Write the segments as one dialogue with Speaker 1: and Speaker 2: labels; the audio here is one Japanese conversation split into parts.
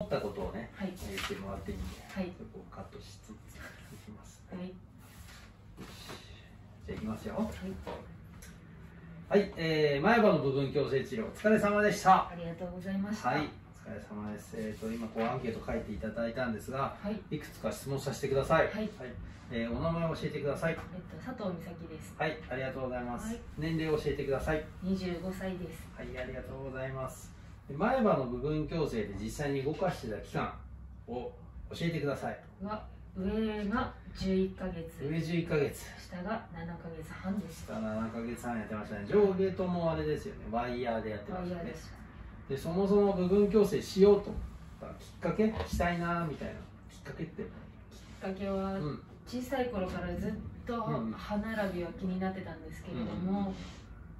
Speaker 1: 思ったことをね、
Speaker 2: はい
Speaker 1: 言ってもらっていいんで、
Speaker 2: はい
Speaker 1: そこをカットしつついきます。
Speaker 2: はい
Speaker 1: じゃあいきますよ。
Speaker 2: はい
Speaker 1: はい、えー、前歯の部分矯正治療お疲れ様でした。
Speaker 2: ありがとうございました
Speaker 1: はい、お疲れ様です。えっ、と今こうアンケート書いていただいたんですが、
Speaker 2: はい
Speaker 1: いくつか質問させてください。
Speaker 2: はい
Speaker 1: えーお名前を教えてください。
Speaker 2: えっと佐藤美咲です
Speaker 1: はい、ありがとうございます。
Speaker 2: はい
Speaker 1: 年齢を教えてください。
Speaker 2: 25歳です
Speaker 1: はい、ありがとうございます。で前歯の部分矯正で実際に動かしてた期間を教えてください。
Speaker 2: は上が11ヶ月
Speaker 1: 上11ヶ月。
Speaker 2: 下が7ヶ月半です
Speaker 1: 下7ヶ月半やってましたね。上下ともあれですよね。ワイヤーでやってましたね
Speaker 2: で。
Speaker 1: そもそも部分矯正しようと思ったきっかけ？したいなみたいなきっかけって？
Speaker 2: きっかけは
Speaker 1: うん。
Speaker 2: 小さい頃からずっと
Speaker 1: うん
Speaker 2: 歯並びは気になってたんですけれども、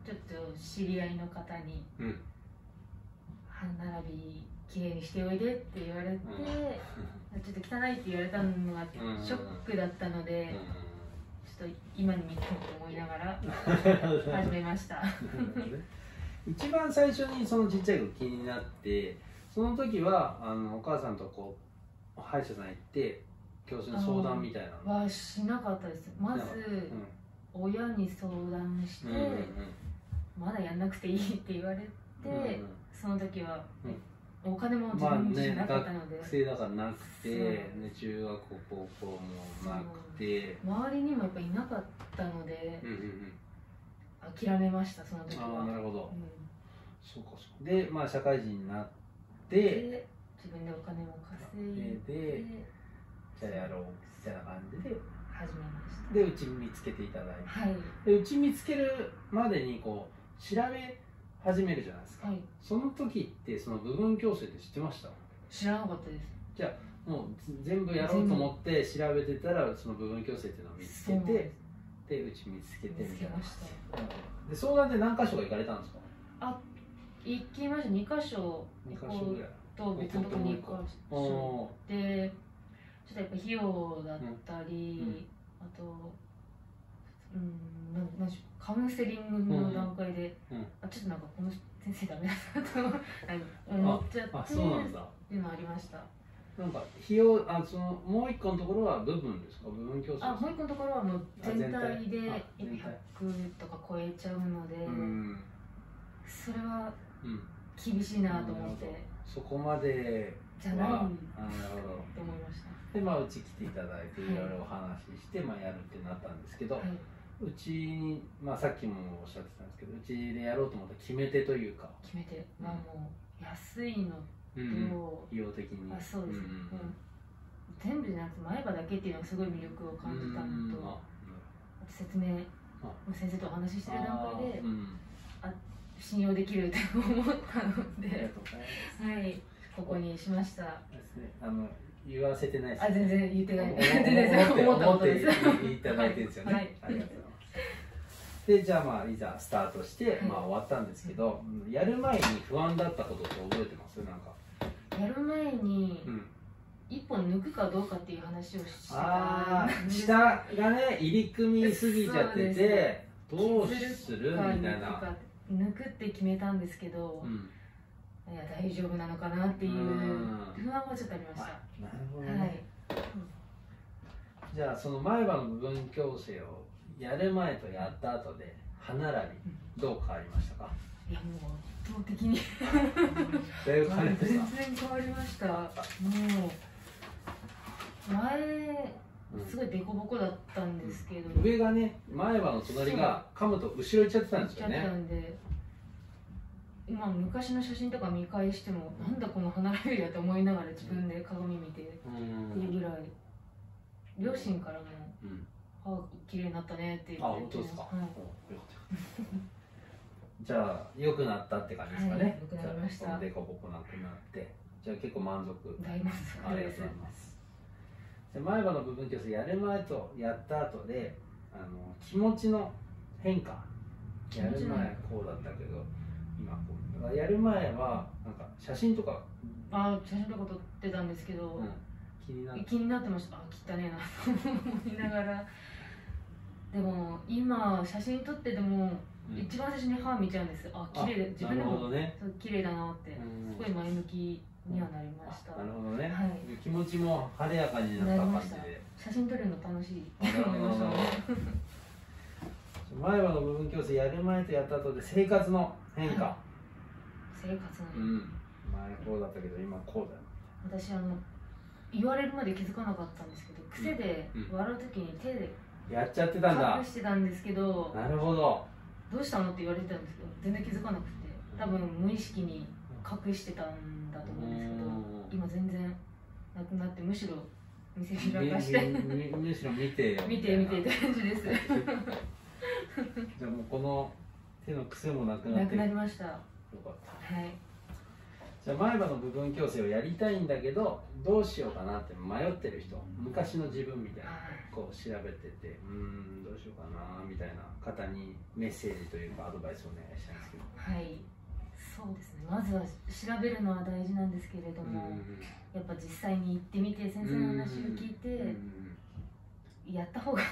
Speaker 2: ちょっと知り合いの方に
Speaker 1: うん。
Speaker 2: 歯並びきれいにしておいでって言われて、ちょっと汚いって言われたのが
Speaker 1: うん。
Speaker 2: ショックだったので、ちょっと今に見てと思いながら 始めました。
Speaker 1: 一番最初にそのちっちゃい子気になってその時はあのお母さんとこう歯医者さん行って教師の相談みたいなの。
Speaker 2: はしなかったです。まず親に相談して、
Speaker 1: うんうんうん。
Speaker 2: まだやんなくていいって言われて、
Speaker 1: うんうん
Speaker 2: その時は、
Speaker 1: うん。
Speaker 2: お金も自
Speaker 1: まあ
Speaker 2: 分自
Speaker 1: ね
Speaker 2: 身なかったので、
Speaker 1: 学生だからなくて、ね、中学校高校もなくて、
Speaker 2: 周りにもやっぱいなかったので
Speaker 1: うんうんうん、
Speaker 2: 諦めましたその時
Speaker 1: ああ
Speaker 2: は。
Speaker 1: なるほど。
Speaker 2: うん。
Speaker 1: そうかそうか。でまあ社会人になって
Speaker 2: で自分でお金を稼いで
Speaker 1: でじゃあやろうみたいな感じで。
Speaker 2: 始めました。
Speaker 1: でうち見つけていただいて。
Speaker 2: はい。
Speaker 1: でうち見つけるまでにこう調べ始めるじゃないですか、
Speaker 2: はい。
Speaker 1: その時ってその部分矯正って知ってました？
Speaker 2: 知らなかったです。
Speaker 1: じゃあもう全部やろうと思って調べてたらその部分矯正っていうのを見つけて
Speaker 2: で
Speaker 1: でうち見つけてみたいな。
Speaker 2: けました。
Speaker 1: で相談で何箇所か行かれたんですか？
Speaker 2: 行きました。二箇所。
Speaker 1: 2箇所ぐらい。
Speaker 2: と別のとこに行か
Speaker 1: おお
Speaker 2: でちょっとやっぱ費用だったり、
Speaker 1: うんうん。
Speaker 2: あとうんカウンセリングの段階で、
Speaker 1: うんうん。
Speaker 2: あちょっとなんかこの先生ダメだなと思っちゃって
Speaker 1: あそうなんだ。
Speaker 2: っていうのありました。
Speaker 1: なんか費用あそのもう一個のところは部分ですか？部分矯正
Speaker 2: あもう一個のところはもう全体で
Speaker 1: あ全体。あ全体
Speaker 2: 100とか超えちゃうので、
Speaker 1: うん。
Speaker 2: それは
Speaker 1: うん。
Speaker 2: 厳しいなと思っ
Speaker 1: なるほ
Speaker 2: て
Speaker 1: そこまで
Speaker 2: じゃない。
Speaker 1: はあなるほど。
Speaker 2: と思いました。
Speaker 1: でまあうち来ていただいて
Speaker 2: はい
Speaker 1: いろいろお話しして、まあ、やるってなったんですけど、
Speaker 2: はいう
Speaker 1: ちに、まあ、さっきもおっしゃってたんですけどうちでやろうと思った決め手というか、
Speaker 2: 決めて、
Speaker 1: うん。
Speaker 2: まあもう安いの
Speaker 1: うん
Speaker 2: と、
Speaker 1: 費用的に。
Speaker 2: あそうです、
Speaker 1: ん
Speaker 2: うん全部じゃなくて前歯だけっていうのがすごい魅力を感じた
Speaker 1: うん
Speaker 2: のと、
Speaker 1: あ
Speaker 2: あと説明
Speaker 1: あ。
Speaker 2: 先生とお話ししてる段階で
Speaker 1: あ
Speaker 2: 信用できるって思ったので、はい、ここにしました。
Speaker 1: ですね。あの言わせてないです。
Speaker 2: あ、全然言ってない。
Speaker 1: 思
Speaker 2: 全然思っ
Speaker 1: て
Speaker 2: です。
Speaker 1: 思っていただいてるんですよね、
Speaker 2: はい。
Speaker 1: ありがとうござい。ますでじゃあまあいざスタートして、
Speaker 2: はい。
Speaker 1: まあ、終わったんですけど、うんやる前に不安だったことって覚えてます？なんか、
Speaker 2: やる前に
Speaker 1: うん、
Speaker 2: 一本抜くかどうかっていう話をして
Speaker 1: ああ
Speaker 2: たんです
Speaker 1: 下がね入り組みすぎちゃっててどう
Speaker 2: 削
Speaker 1: す。る？み
Speaker 2: か
Speaker 1: たいな。
Speaker 2: 抜くって決めたんですけど、
Speaker 1: うん
Speaker 2: いや大丈夫なのかなっていう
Speaker 1: うん。
Speaker 2: 不安はちょっとありました。
Speaker 1: あなるほどね、
Speaker 2: はい。
Speaker 1: じゃあその前歯の部分矯正をやる前とやった後で歯並びどう変わりましたか？
Speaker 2: いやもう圧倒的に。全然変わりました。もう前すごい凸凹だったんですけど、
Speaker 1: 上がね前歯の隣が噛むと後ろ行っちゃってたんですよね
Speaker 2: 今昔の写真とか見返してもなんだこの歯並びやと思いながら自分で鏡見てって
Speaker 1: うん
Speaker 2: いうぐらい両親からも
Speaker 1: うん「
Speaker 2: 歯綺麗になったね」って言
Speaker 1: あ
Speaker 2: って
Speaker 1: 本当ですか、
Speaker 2: はい。
Speaker 1: およかった じゃあ良くなったって感じですかね、
Speaker 2: はい良くなりました。
Speaker 1: じゃあデコボコなくなって。じゃあ結構満足。
Speaker 2: 大満
Speaker 1: ありがとうございます。で前歯の部分矯正やる前とやった後であの気持ちの変化。やる前こうだったけど今こうだからやる前はなんか写真とか、
Speaker 2: あ写真とか撮ってたんですけど、
Speaker 1: うん。気になって
Speaker 2: 気になってました。あ汚ねえな。と思いながら。でも今写真撮ってても
Speaker 1: うん。
Speaker 2: 一番最初に歯見ちゃうんですあ綺麗で自分でも
Speaker 1: どね。
Speaker 2: そう綺麗だなって。
Speaker 1: うん。
Speaker 2: すごい前向きにはなりました、
Speaker 1: なるほどね、
Speaker 2: はい。
Speaker 1: 気持ちも晴れやかになった感じで。
Speaker 2: 写真撮るの楽しい。
Speaker 1: なるほど。
Speaker 2: 思いましたね
Speaker 1: 前歯の部分矯正やる前とやった後で生活の変化、
Speaker 2: 生活の、
Speaker 1: うん。前こうだったけど今こうだよ。
Speaker 2: 私あの言われるまで気づかなかったんですけど癖で
Speaker 1: うん。
Speaker 2: 笑う時に手で
Speaker 1: やっちゃってたんだ。
Speaker 2: 隠してたんですけど
Speaker 1: なるほど。
Speaker 2: どうしたのって言われてたんですけど全然気づかなくて。多分無意識に隠してたんだと思うんですけど今全然なくなってむしろ見せびらかして。
Speaker 1: むしろ見てよ。
Speaker 2: 見て見てって感じです
Speaker 1: じゃあもうこの手の癖もなくなって
Speaker 2: なくなりました。は
Speaker 1: よかった。
Speaker 2: い。
Speaker 1: じゃあ前歯の部分矯正をやりたいんだけどどうしようかなって迷ってる人昔の自分みたいなこう調べててうーんどうしようかなみたいな方にメッセージというかアドバイスをお願いしたいんですけど。
Speaker 2: はい。そうですね。まずは調べるのは大事なんですけれども、やっぱ実際に行ってみて先生の話を聞いて、やった方が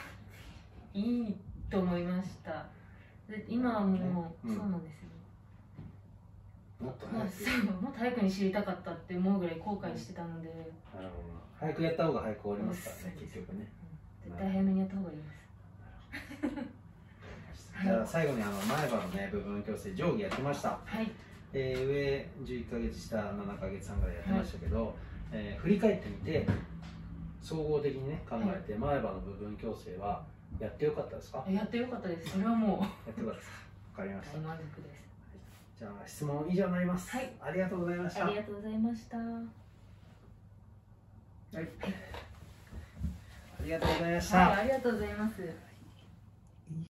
Speaker 2: いいと思いました。で今はもう、
Speaker 1: うん。
Speaker 2: そうなんですよ。
Speaker 1: もっと
Speaker 2: まあ、
Speaker 1: 早く。
Speaker 2: もっと早くに知りたかったって思うぐらい後悔してたので、
Speaker 1: なるほど。早くやった方が早く終わりますからね結局ね。
Speaker 2: 絶対早めにやった方がいいです。
Speaker 1: じゃあ最後にあの前歯のね部分矯正定規やってました。
Speaker 2: はい。
Speaker 1: えー上11ヶ月下7ヶ月半ぐらいやってましたけど、えー振り返ってみて総合的にね考えて、前歯の部分矯正はやってよかったですか？
Speaker 2: やってよかったです。それはもう。
Speaker 1: やってよかったですか？わかりました。
Speaker 2: 大満足です。
Speaker 1: じゃあ質問以上になります、
Speaker 2: はい。
Speaker 1: ありがとうございました。
Speaker 2: ありがとうございました。
Speaker 1: はい。ありがとうございました、
Speaker 2: はいありがとうございます